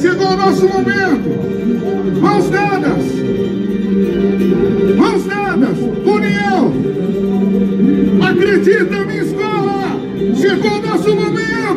Chegou o nosso momento. Mãos dadas. Mãos dadas. União. Acredita, minha escola. Chegou o nosso momento.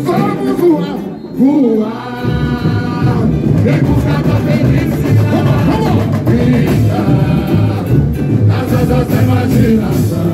Vamos voar, voar Em busca da felicidade Nas asas da imaginação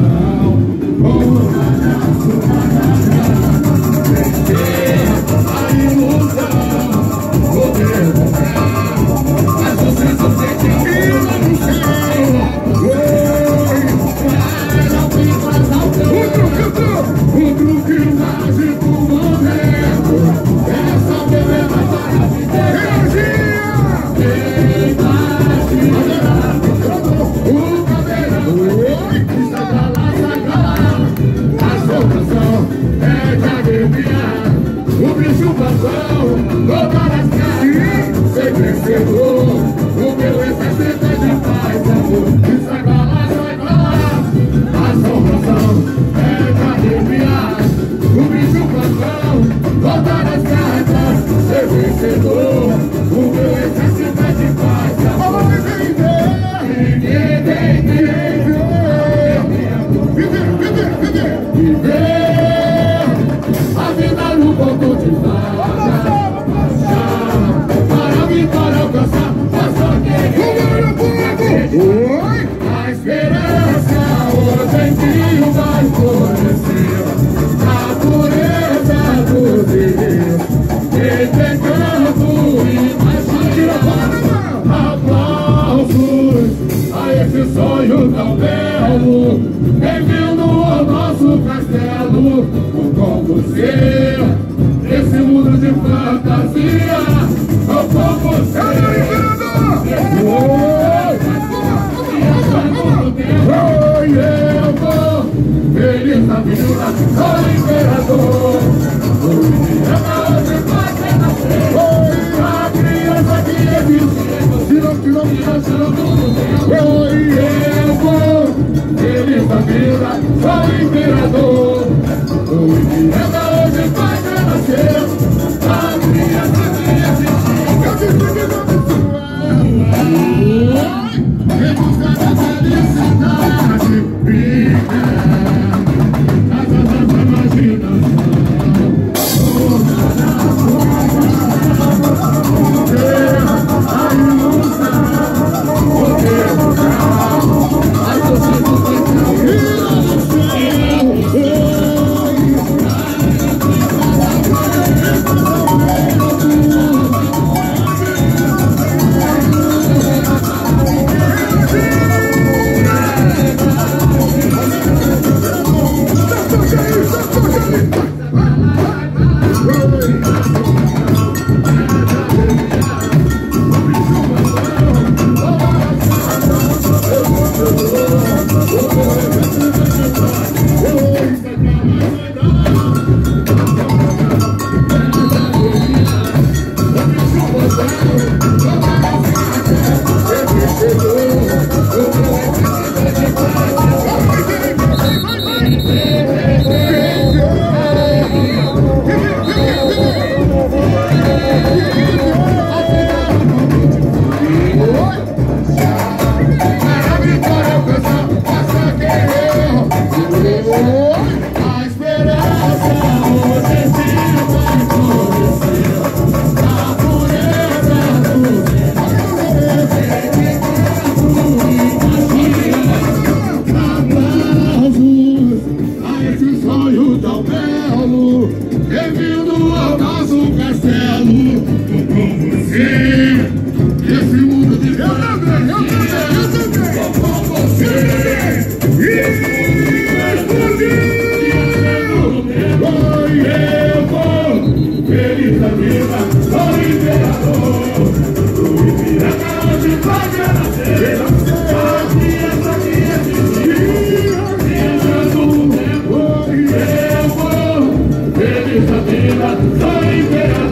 O meu é certeza de paz, amor Isso é pra lá, isso pra lá A salvação é pra arrepiar O bicho voltar as cartas vencedor. anjo tão belo Bem-vindo ao nosso castelo O você? Esse mundo de fantasia O Corbusier Oi, eu vou Feliz na viúva Sou imperador Oi, a criança que existe Se não, se não, se não, se não, se não Sabela, Sai Vera.